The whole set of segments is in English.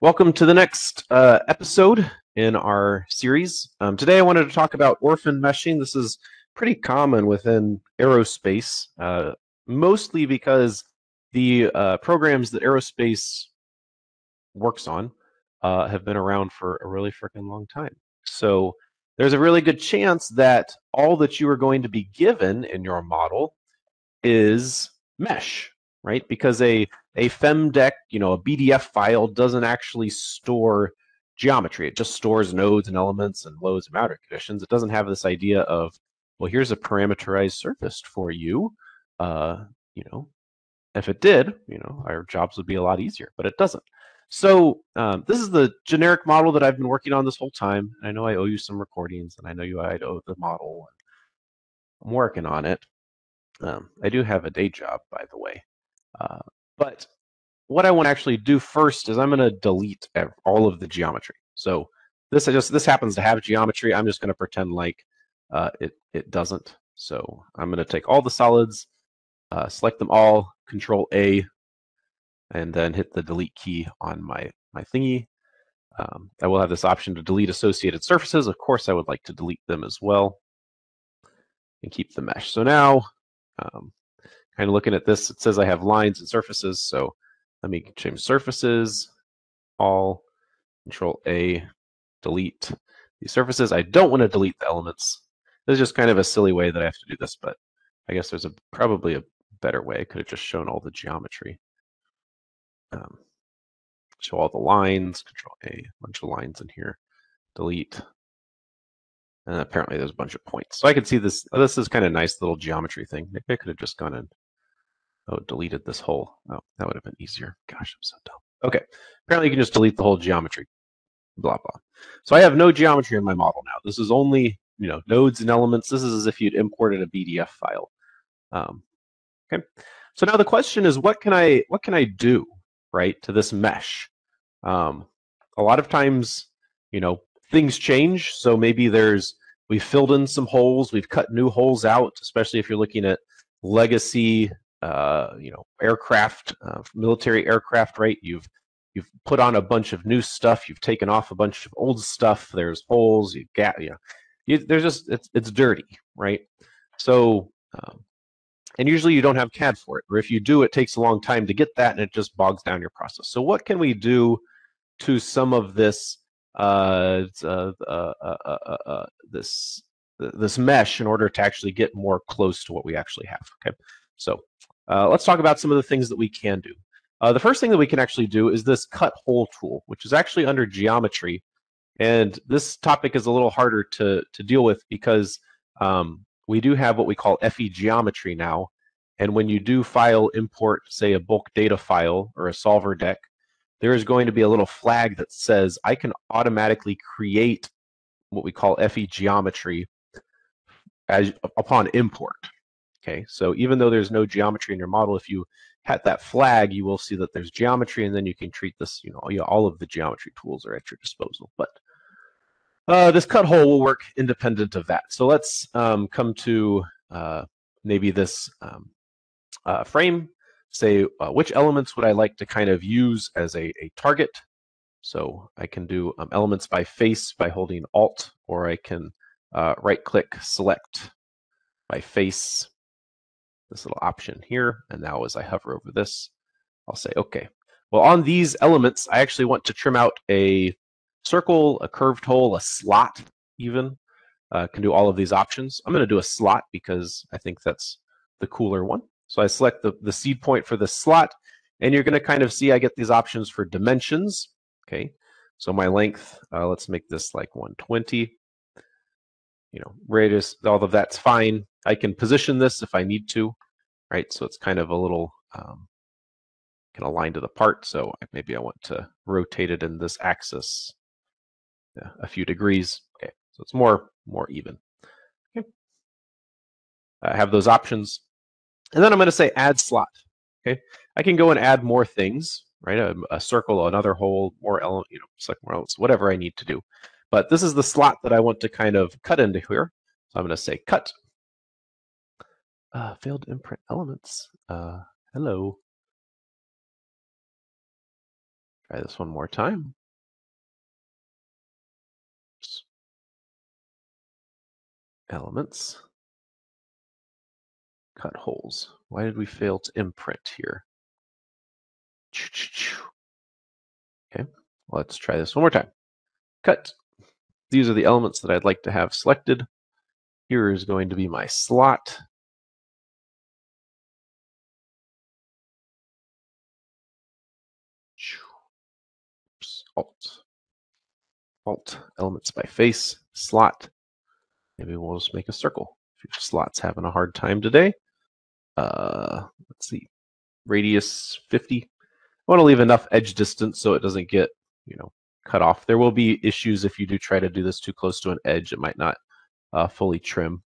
Welcome to the next uh, episode in our series. Um, today I wanted to talk about orphan meshing. This is pretty common within aerospace, uh, mostly because the uh, programs that aerospace works on uh, have been around for a really freaking long time. So there's a really good chance that all that you are going to be given in your model is mesh, right? Because a a FEM deck, you know, a BDF file doesn't actually store geometry. It just stores nodes and elements and loads and boundary conditions. It doesn't have this idea of, well, here's a parameterized surface for you. Uh, you know, if it did, you know, our jobs would be a lot easier, but it doesn't. So um, this is the generic model that I've been working on this whole time. I know I owe you some recordings, and I know you I owe the model. I'm working on it. Um, I do have a day job, by the way. Uh, but what I want to actually do first is I'm going to delete all of the geometry. So this I just this happens to have geometry. I'm just going to pretend like uh, it it doesn't. So I'm going to take all the solids, uh, select them all, Control A, and then hit the delete key on my my thingy. Um, I will have this option to delete associated surfaces. Of course, I would like to delete them as well and keep the mesh. So now um, kind of looking at this, it says I have lines and surfaces. So let me change surfaces, all, control A, delete these surfaces. I don't want to delete the elements. This is just kind of a silly way that I have to do this, but I guess there's a probably a better way. I could have just shown all the geometry. Um, show all the lines, control A, a bunch of lines in here, delete. And apparently there's a bunch of points. So I can see this, this is kind of nice little geometry thing. Maybe I could have just gone and Oh, deleted this whole. Oh, that would have been easier. Gosh, I'm so dumb. Okay. Apparently you can just delete the whole geometry. Blah, blah. So I have no geometry in my model now. This is only, you know, nodes and elements. This is as if you'd imported a BDF file. Um, okay. So now the question is, what can I, what can I do, right, to this mesh? Um, a lot of times, you know, things change. So maybe there's, we've filled in some holes, we've cut new holes out, especially if you're looking at legacy uh, you know aircraft, uh, military aircraft, right? You've you've put on a bunch of new stuff. You've taken off a bunch of old stuff. There's holes. you've got you know, you, there's just it's it's dirty, right? So. Um, and usually you don't have CAD for it, or if you do, it takes a long time to get that, and it just bogs down your process. So what can we do to some of this uh, uh, uh, uh, this this mesh in order to actually get more close to what we actually have? Okay, so uh, let's talk about some of the things that we can do. Uh, the first thing that we can actually do is this cut hole tool, which is actually under geometry. And this topic is a little harder to, to deal with because um, we do have what we call FE geometry now. And when you do file import, say a bulk data file or a solver deck, there is going to be a little flag that says I can automatically create what we call FE geometry as upon import. Okay, so even though there's no geometry in your model, if you hit that flag, you will see that there's geometry, and then you can treat this, you know, all of the geometry tools are at your disposal. But uh, this cut hole will work independent of that. So let's um, come to uh, maybe this um, uh, frame, say uh, which elements would I like to kind of use as a, a target. So I can do um, elements by face by holding Alt, or I can uh, right click select by face this little option here. And now as I hover over this, I'll say, okay. Well, on these elements, I actually want to trim out a circle, a curved hole, a slot even. Uh, can do all of these options. I'm going to do a slot because I think that's the cooler one. So I select the, the seed point for the slot, and you're going to kind of see I get these options for dimensions. Okay, so my length, uh, let's make this like 120. You know, radius, all of that's fine. I can position this if I need to, right? So it's kind of a little um, can align to the part. So maybe I want to rotate it in this axis yeah, a few degrees. Okay, so it's more more even. Okay. I have those options, and then I'm going to say add slot. Okay, I can go and add more things, right? A, a circle, another hole, more element, you know, select more whatever I need to do. But this is the slot that I want to kind of cut into here. So I'm going to say cut uh, failed imprint elements. Uh, hello. Try this one more time. Elements. Cut holes. Why did we fail to imprint here? Okay, let's try this one more time. Cut. These are the elements that I'd like to have selected. Here is going to be my slot. Alt. Alt elements by face, slot. Maybe we'll just make a circle. If your slot's having a hard time today. Uh, let's see, radius 50. I want to leave enough edge distance so it doesn't get, you know, cut off. There will be issues if you do try to do this too close to an edge. It might not uh, fully trim.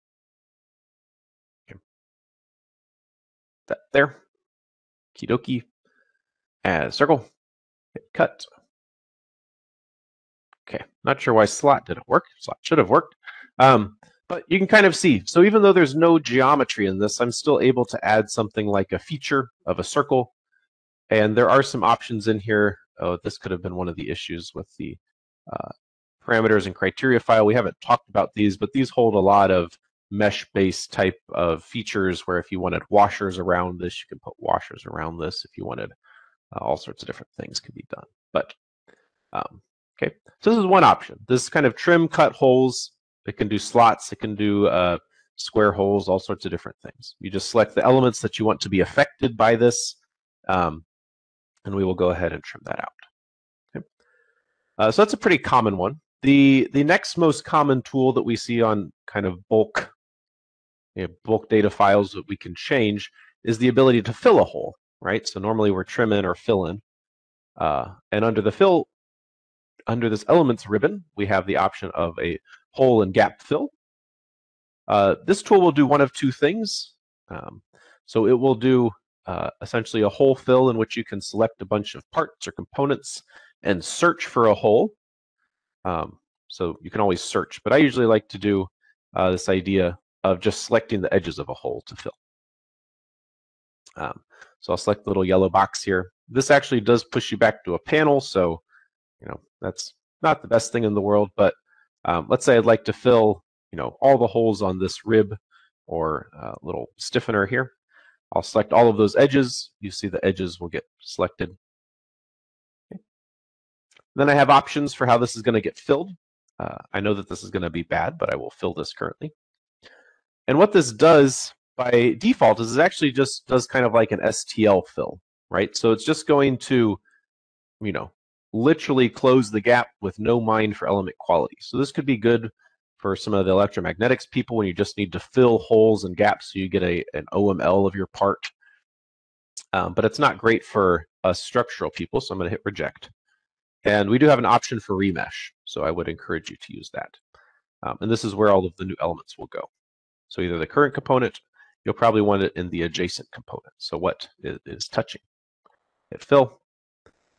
Okay. That there. Kidoki. Add circle. Hit cut. Okay, not sure why slot didn't work. Slot should have worked. Um, but you can kind of see. So even though there's no geometry in this, I'm still able to add something like a feature of a circle. And there are some options in here. Oh, this could have been one of the issues with the uh, parameters and criteria file. We haven't talked about these, but these hold a lot of mesh-based type of features where if you wanted washers around this, you can put washers around this. If you wanted uh, all sorts of different things can be done. But um, okay, so this is one option. This kind of trim cut holes it can do slots. It can do uh, square holes, all sorts of different things. You just select the elements that you want to be affected by this, um, and we will go ahead and trim that out. Okay. Uh, so that's a pretty common one. The the next most common tool that we see on kind of bulk you know, bulk data files that we can change is the ability to fill a hole, right? So normally we're trim in or fill in. Uh, and under the fill, under this elements ribbon, we have the option of a hole and gap fill. Uh, this tool will do one of two things. Um, so it will do uh, essentially a hole fill in which you can select a bunch of parts or components and search for a hole. Um, so you can always search, but I usually like to do uh, this idea of just selecting the edges of a hole to fill. Um, so I'll select the little yellow box here. This actually does push you back to a panel, so you know that's not the best thing in the world, but um, let's say I'd like to fill, you know, all the holes on this rib or uh, little stiffener here. I'll select all of those edges. You see the edges will get selected. Okay. Then I have options for how this is going to get filled. Uh, I know that this is going to be bad, but I will fill this currently. And what this does by default is it actually just does kind of like an STL fill, right? So it's just going to, you know, literally close the gap with no mind for element quality. So this could be good for some of the electromagnetics people when you just need to fill holes and gaps so you get a, an OML of your part. Um, but it's not great for us structural people, so I'm going to hit reject. And we do have an option for remesh, so I would encourage you to use that. Um, and this is where all of the new elements will go. So either the current component, you'll probably want it in the adjacent component. So what is, is touching? Hit fill,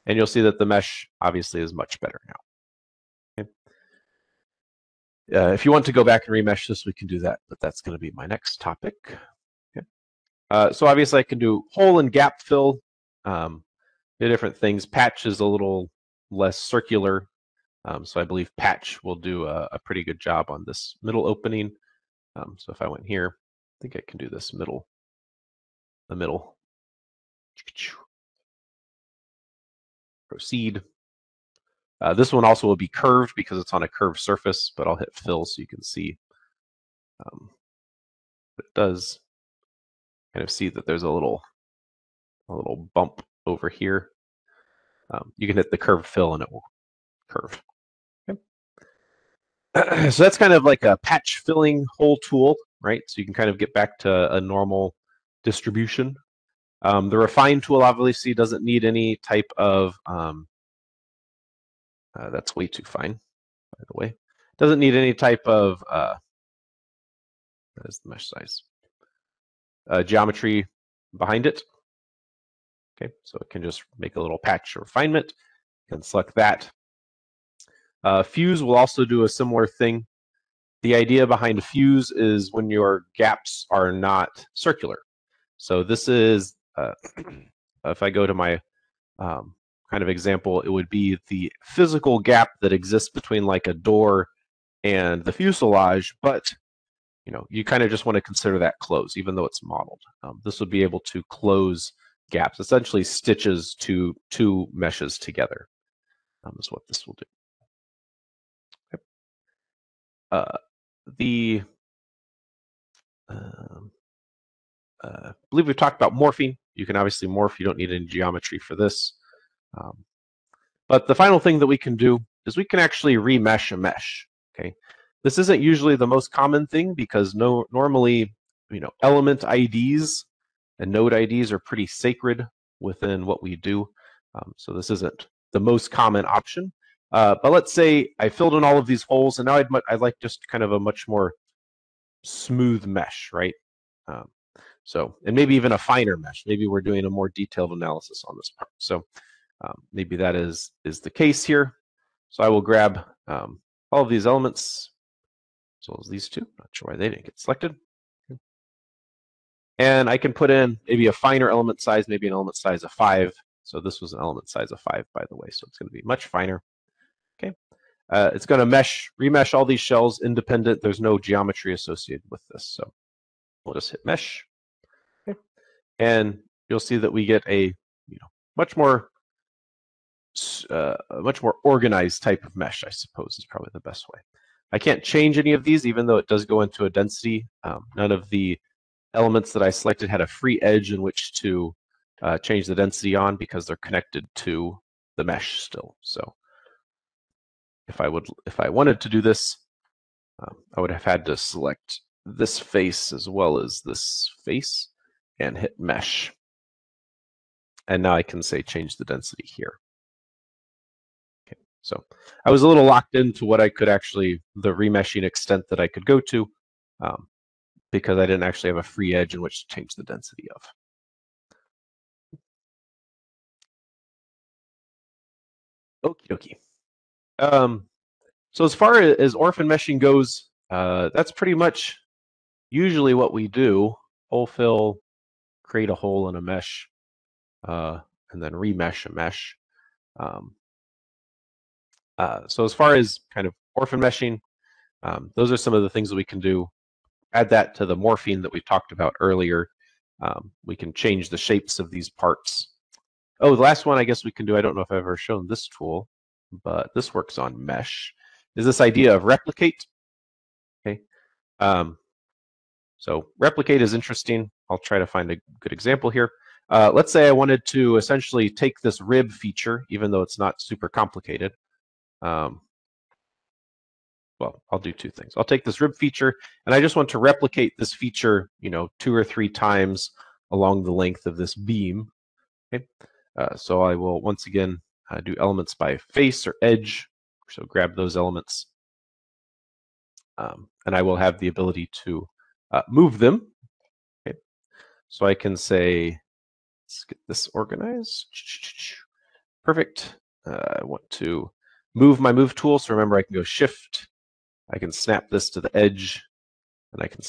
and you'll see that the mesh obviously is much better now. Okay. Uh, if you want to go back and remesh this, we can do that, but that's going to be my next topic. Okay. Uh, so obviously I can do hole and gap fill, um, different things. Patch is a little less circular, um, so I believe patch will do a, a, pretty good job on this middle opening. Um, so if I went here, I think I can do this middle, the middle. Proceed. Uh, this one also will be curved because it's on a curved surface, but I'll hit fill so you can see um, it does kind of see that there's a little a little bump over here. Um, you can hit the curve fill and it will curve. Okay. so that's kind of like a patch filling hole tool, right? So you can kind of get back to a normal distribution um, the refine tool obviously doesn't need any type of, um, uh, that's way too fine, by the way. Doesn't need any type of, uh, that is the mesh size, uh, geometry behind it. Okay, so it can just make a little patch refinement. Can select that. Uh, fuse will also do a similar thing. The idea behind fuse is when your gaps are not circular. So this is uh, if I go to my um, kind of example, it would be the physical gap that exists between like a door and the fuselage, but you know, you kind of just want to consider that closed, even though it's modeled. Um, this would be able to close gaps, essentially stitches to two meshes together. Um, is what this will do. Okay. Uh, the um, uh, I believe we've talked about morphing. You can obviously morph. You don't need any geometry for this. Um, but the final thing that we can do is we can actually remesh a mesh. Okay, this isn't usually the most common thing because no normally, you know, element IDs and node IDs are pretty sacred within what we do. Um, so this isn't the most common option. Uh, but let's say I filled in all of these holes and now I'd, I'd like just kind of a much more smooth mesh, right? Um, so, and maybe even a finer mesh. Maybe we're doing a more detailed analysis on this part. So um, maybe that is, is the case here. So I will grab um, all of these elements, as well as these two. Not sure why they didn't get selected. And I can put in maybe a finer element size, maybe an element size of five. So this was an element size of five, by the way. So it's going to be much finer. Okay. Uh, it's going to mesh, remesh all these shells independent. There's no geometry associated with this. So we'll just hit mesh. And you'll see that we get a you know much more uh, much more organized type of mesh, I suppose, is probably the best way. I can't change any of these, even though it does go into a density. Um, none of the elements that I selected had a free edge in which to uh, change the density on because they're connected to the mesh still. So if I would, if I wanted to do this, um, I would have had to select this face as well as this face and hit mesh. And now I can say change the density here. Okay, so I was a little locked into what I could actually, the remeshing extent that I could go to, um, because I didn't actually have a free edge in which to change the density of. Okie dokie. Um, so as far as orphan meshing goes, uh, that's pretty much usually what we do. Hole fill, create a hole in a mesh, uh, and then remesh a mesh. Um, uh, so as far as kind of orphan meshing, um, those are some of the things that we can do. Add that to the morphing that we talked about earlier. Um, we can change the shapes of these parts. Oh, the last one I guess we can do, I don't know if I've ever shown this tool, but this works on mesh, is this idea of replicate. Okay. Um, so replicate is interesting. I'll try to find a good example here. Uh, let's say I wanted to essentially take this rib feature, even though it's not super complicated, um, well, I'll do two things. I'll take this rib feature and I just want to replicate this feature, you know, two or three times along the length of this beam. Okay. Uh, so I will once again uh, do elements by face or edge. So grab those elements. Um, and I will have the ability to uh, move them. So I can say, let's get this organized. Perfect. Uh, I want to move my move tool. So remember, I can go shift. I can snap this to the edge, and I can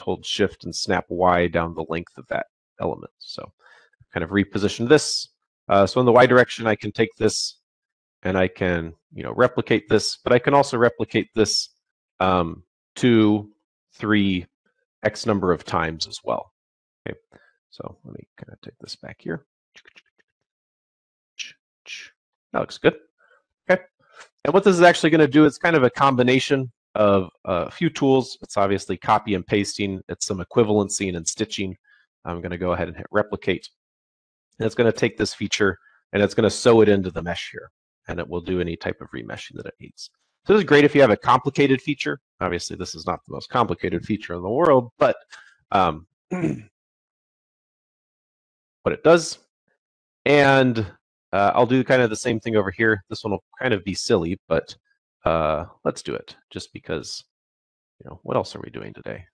hold shift and snap Y down the length of that element. So kind of reposition this. Uh, so in the Y direction, I can take this and I can, you know, replicate this, but I can also replicate this um, two, three, X number of times as well. Okay, so let me kind of take this back here. That looks good. Okay. And what this is actually going to do is kind of a combination of a few tools. It's obviously copy and pasting. It's some equivalency and stitching. I'm going to go ahead and hit replicate. And it's going to take this feature and it's going to sew it into the mesh here. And it will do any type of remeshing that it needs. So this is great if you have a complicated feature. Obviously, this is not the most complicated feature in the world, but um, what it does. And uh, I'll do kind of the same thing over here. This one will kind of be silly, but uh, let's do it just because, you know, what else are we doing today?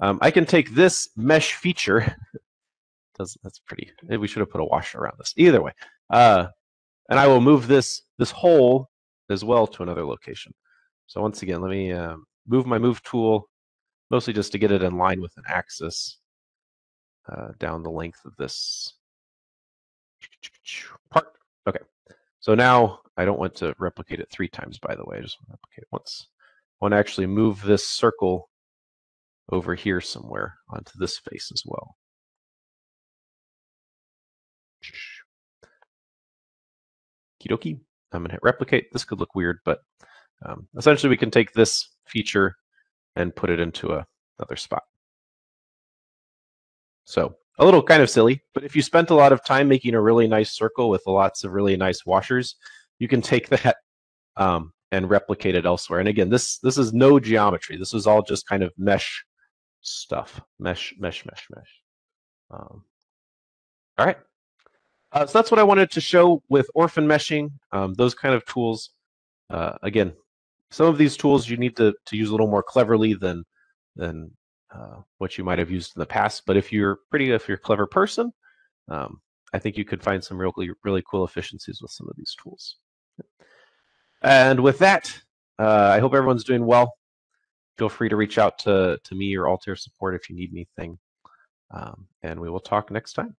Um, I can take this mesh feature. Does that's pretty. We should have put a washer around this. Either way, uh, and I will move this this hole as well to another location. So once again, let me uh, move my move tool, mostly just to get it in line with an axis uh, down the length of this part. Okay, so now I don't want to replicate it three times, by the way. I just want to replicate it once. I want to actually move this circle over here somewhere onto this face as well. Kidoki. I'm going to hit replicate. This could look weird, but um, essentially we can take this feature and put it into a, another spot. So a little kind of silly, but if you spent a lot of time making a really nice circle with lots of really nice washers, you can take that um, and replicate it elsewhere. And again, this this is no geometry. This is all just kind of mesh stuff. Mesh, mesh, mesh, mesh. Um, all right. Uh, so that's what I wanted to show with orphan meshing, um, those kind of tools. Uh, again, some of these tools you need to, to use a little more cleverly than, than uh, what you might have used in the past. But if you're pretty, if you're a clever person, um, I think you could find some really, really cool efficiencies with some of these tools. And with that, uh, I hope everyone's doing well. Feel free to reach out to, to me or Altair support if you need anything. Um, and we will talk next time.